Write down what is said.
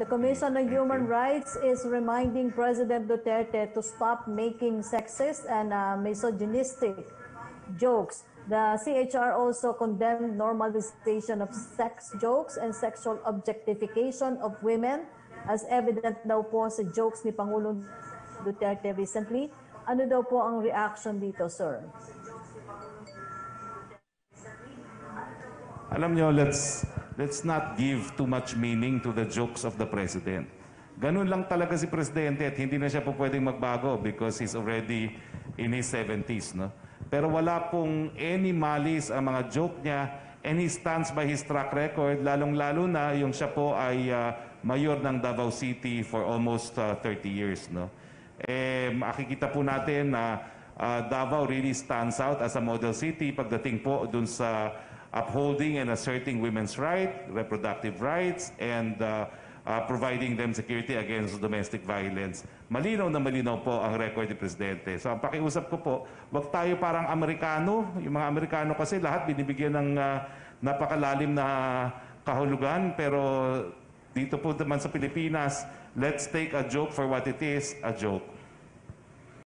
The Commission on Human Rights is reminding President Duterte to stop making sexist and uh, misogynistic jokes. The CHR also condemned normalization of sex jokes and sexual objectification of women as evident daw po sa jokes ni Pangulong Duterte recently. Ano daw po ang reaction dito, sir? Alam nyo, let's, let's not give too much meaning to the jokes of the President. Ganun lang talaga si Presidente at hindi na siya po pwedeng magbago because he's already in his 70s. No? Pero wala pong any malice ang mga joke niya and he stands by his track record, lalong-lalo na yung siya po ay ah, mayor ng Davao City for almost ah, 30 years. No? Eh, makikita po natin na ah, Davao really stands out as a model city pagdating po dun sa upholding and asserting women's rights, reproductive rights, and uh, uh, providing them security against domestic violence. Malinaw na malinaw po ang record ni Presidente. So ang pakiusap ko po, wag tayo parang Amerikano. Yung mga Amerikano kasi lahat binibigyan ng uh, napakalalim na kahulugan. Pero dito po naman sa Pilipinas, let's take a joke for what it is, a joke.